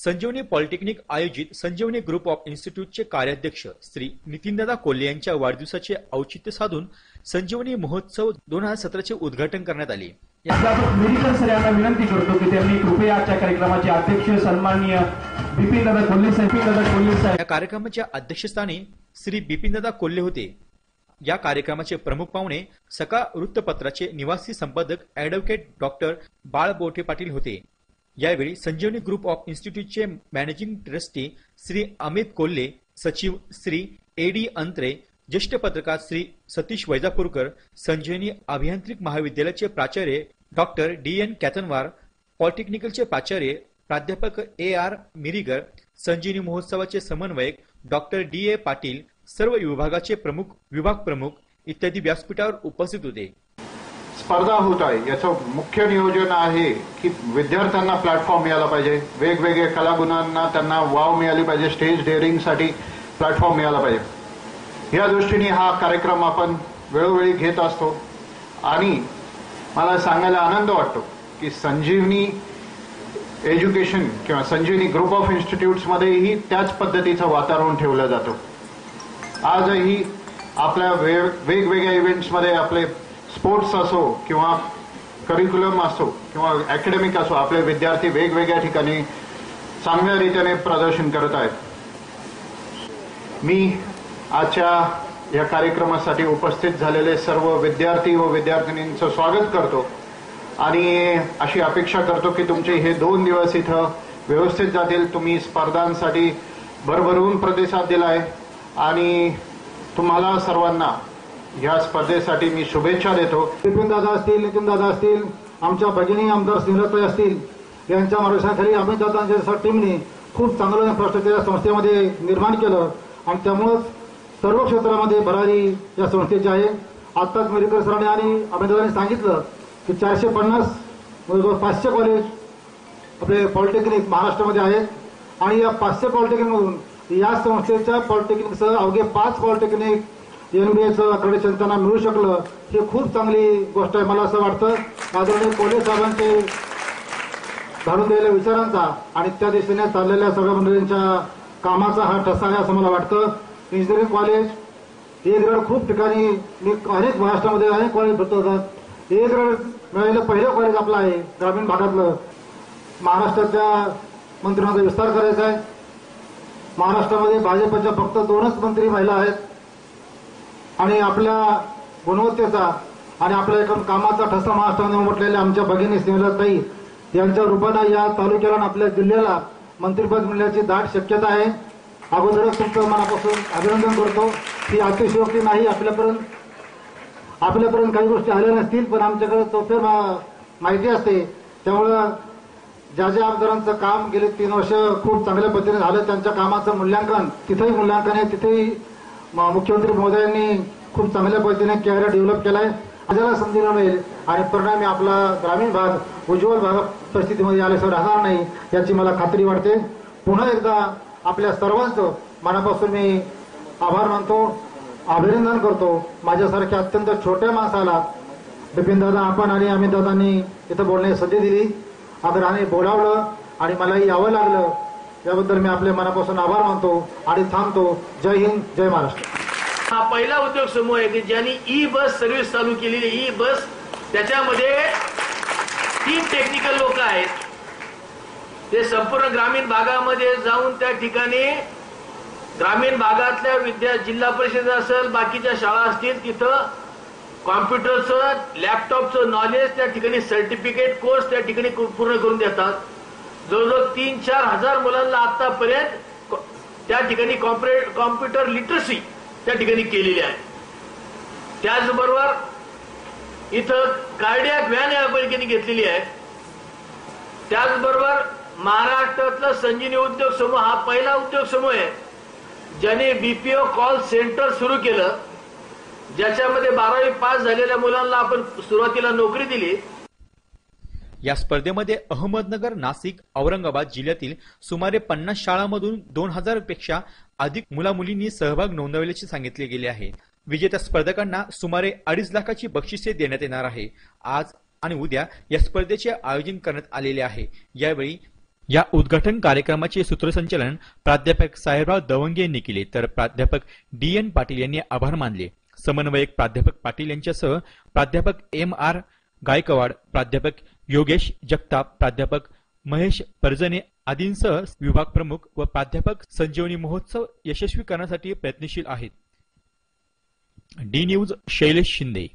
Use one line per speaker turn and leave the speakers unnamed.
संजीवनी polytechnic आयोजित संजीवनी group of इन्स्टिट्यूटचे कार्याध्यक्ष श्री नितीनदादा कोल्हे यांच्या वाढदिवसाचे औचित्य साधून संजीवनी महोत्सव दोन हजार सतराचे उद्घाटन करण्यात आले.
मेडिकल सर यांना विनंती करतो की त्यांनी कृपया आजच्या कार्यक्रमाचे अध्यक्ष सन्माननीय बिपिन दादा कोल्हे साहेब बिपिन दादा कोल्हे साहेब
या कार्यक्रमाच्या अध्यक्षस्थानी श्री बिपिनदादा कोल्हे होते. या कार्यक्रमाचे प्रमुख पाहुणे सकाळ वृत्तपत्राचे निवासी संपादक ऍडव्होकेट डॉक्टर बाळ बोठे पाटील होते. यावेळी संजीवनी ग्रुप ऑफ इन्स्टिट्यूटचे मॅनेजिंग ट्रस्टी श्री अमित कोल्हे सचिव श्री ए डी अंत्रे ज्येष्ठ पत्रकार श्री सतीश वैजापूरकर संजीवनी अभियांत्रिक महाविद्यालयाचे प्राचार्य डॉक्टर डी एन कॅतनवार पॉलिटेक्निकलचे प्राचार्य प्राध्यापक ए आर मिरीगर संजीवनी महोत्सवाचे समन्वयक डॉक्टर डी ए पाटील सर्व विभागाचे प्रमुख विभाग प्रमुख इत्यादी व्यासपीठावर उपस्थित होते.
स्पर्धा होत आहे. याचं मुख्य नियोजन आहे की विद्यार्थ्यांना प्लॅटफॉर्म मिळाला पाहिजे. वेगवेगळ्या कलागुणांना त्यांना वाव मिळाली पाहिजे. स्टेज डेअरिंगसाठी प्लॅटफॉर्म मिळाला पाहिजे. या दृष्टीने हा कार्यक्रम आपण वेळोवेळी घेत असतो. आणि मला सांगायला आनंद वाटतो की संजीवनी एज्युकेशन किंवा संजीवनी ग्रुप ऑफ इन्स्टिट्यूट्समध्येही त्याच पद्धतीचं वातावरण ठेवलं जातं. आजही आपल्या वे वेगवेगळ्या इव्हेंट्समध्ये आपले स्पोर्ट्स असो किंवा करिक्युलम असो किंवा अकॅडमिक असो आपले विद्यार्थी वेगवेगळ्या ठिकाणी चांगल्या रीतीने प्रदर्शन करत आहेत. मी आजच्या या कार्यक्रमासाठी उपस्थित झालेले सर्व विद्यार्थी व विद्यार्थिनींचं स्वागत करतो. आणि अशी अपेक्षा करतो की तुमचे हे दोन दिवस इथं व्यवस्थित जातील. तुम्ही स्पर्धांसाठी भरभरून प्रतिसाद दिलाय. आणि तुम्हाला सर्वांना या स्पर्धेसाठी मी शुभेच्छा देतो.
बिपिन दादा असतील नितीन दादा असतील आमच्या भगिनी आमदार स्नेहलताई असतील यांच्या मार्गदर्शनाखाली अमित दादांच्या टीमने खूप चांगलं भ्रष्टाचार या संस्थेमध्ये निर्माण केलं. आणि त्यामुळंच सर्व क्षेत्रामध्ये भरारी या संस्थेची आहे. आत्ताच मेडिकल सरांनी आणि अमितदारांनी सांगितलं की चारशे पन्नास पाचशे कॉलेज आपले पॉलिटेक्निक महाराष्ट्रामध्ये आहेत. आणि या पाचशे पॉलिटेक्निकमधून या संस्थेच्या पॉलिटेक्निकसह अवघे पाच पॉलिटेक्निक एनबीएचं अक्रेडिशन त्यांना मिळू शकलं ही खूप चांगली गोष्ट आहे मला असं वाटतं. आदरणीय कोल्हे साहेबांचे घालून दिलेल्या विचारांचा आणि त्या दिशेने चाललेल्या सगळ्या मंडळींच्या कामाचा हा ठसा आहे असं मला वाटतं. इंजिनिअरिंग कॉलेज ए ग्रेड खूप ठिकाणी मी अनेक महाराष्ट्रामध्ये अनेक कॉलेज भेटतो होतात ए ग्रेड मिळालेलं पहिलं कॉलेज आपलं आहे ग्रामीण भागातलं. महाराष्ट्राच्या मंत्रिमंडळाचा विस्तार करायचा आहे. महाराष्ट्रामध्ये भाजपच्या फक्त दोनच मंत्री महिला आहेत. आणि आपल्या गुणवत्तेचा आणि आपल्या एकूण कामाचा ठसा महाराष्ट्राने उमटलेल्या आमच्या भगिनी स्नेहलताई यांच्या रूपानं या तालुक्याला आणि आपल्या जिल्ह्याला मंत्रिपद मिळण्याची दाट शक्यता आहे. अगोदरच तुमचं मनापासून अभिनंदन करतो. ही अतिशयोक्ती नाही आपल्यापर्यंत. आपल्यापर्यंत काही गोष्टी आल्या नसतील पण आमच्याकडे चौथे माहिती असते. त्यामुळं ज्या ज्या आमदारांचं काम गेले तीन वर्ष खूप चांगल्या पद्धतीने झालं त्यांच्या कामाचं मूल्यांकन तिथेही मूल्यांकन आहे तिथेही मुख्यमंत्री महोदयांनी खूप चांगल्या पद्धतीने कॅरियर डेव्हलप केलाय. माझ्याला संधी मिळेल आणि परिणामी आपला ग्रामीण भाग उज्ज्वल भाग परिस्थितीमध्ये आल्याशिवाय राहणार नाही याची मला खात्री वाटते. पुन्हा एकदा आपल्या सर्वांचं मनापासून मी आभार मानतो अभिनंदन करतो. माझ्यासारख्या अत्यंत छोट्या माणसाला बिपिनदादा आपण आणि अमितदादांनी इथं बोलण्याची संधी दिली. आदराने बोलावलं आणि मलाही यावं लागलं. याबद्दल मी आपल्या मनापासून आभार मानतो आणि थांबतो. जय हिंद जय महाराष्ट्र.
हा पहिला उद्योग समूह आहे की ज्यांनी ई बस सर्व्हिस चालू केलेली ई बस त्याच्यामध्ये तीन टेक्निकल लोक आहेत. ते संपूर्ण ग्रामीण भागामध्ये जाऊन त्या ठिकाणी ग्रामीण भागातल्या विद्या जिल्हा परिषद असेल बाकीच्या शाळा असतील तिथं कॉम्प्युटरचं लॅपटॉपचं नॉलेज त्या ठिकाणी सर्टिफिकेट कोर्स त्या ठिकाणी पूर्ण करून देतात. जवळजवळ तीन चार हजार मुलांना आतापर्यंत त्या ठिकाणी कॉम्प्युटर लिटरसी त्या ठिकाणी केलेली आहे. त्याचबरोबर इथं कार्डियाक व्हॅन या घेतलेली आहे. त्याचबरोबर महाराष्ट्रातला संजीवनी उद्योग समूह हा पहिला उद्योग समूह आहे. ज्याने बीपीओ कॉल सेंटर सुरू केलं. ज्याच्यामध्ये बारावी पास झालेल्या मुलांना आपण सुरुवातीला नोकरी दिली.
या स्पर्धेमध्ये अहमदनगर नाशिक औरंगाबाद जिल्ह्यातील सुमारे पन्नास शाळांमधून दोन हजारपेक्षा अधिक मुला मुलींनी सहभाग नोंदवल्याचे सांगितले गेले आहे. विजेत्या स्पर्धकांना सुमारे अडीच लाखाची बक्षिसे देण्यात येणार आहे. आज आणि उद्या या स्पर्धेचे आयोजन करण्यात आलेले आहे. यावेळी या उद्घाटन कार्यक्रमाचे सूत्रसंचालन प्राध्यापक साहेबराव दवंगे यांनी केले. तर प्राध्यापक डी एन पाटील यांनी आभार मानले. समन्वयक प्राध्यापक पाटील यांच्यासह प्राध्यापक एम आर गायकवाड प्राध्यापक योगेश जगताप प्राध्यापक महेश परजने आदींसह विभाग प्रमुख व प्राध्यापक संजीवनी महोत्सव यशस्वी करण्यासाठी प्रयत्नशील आहेत. D news Shailesh Shinde.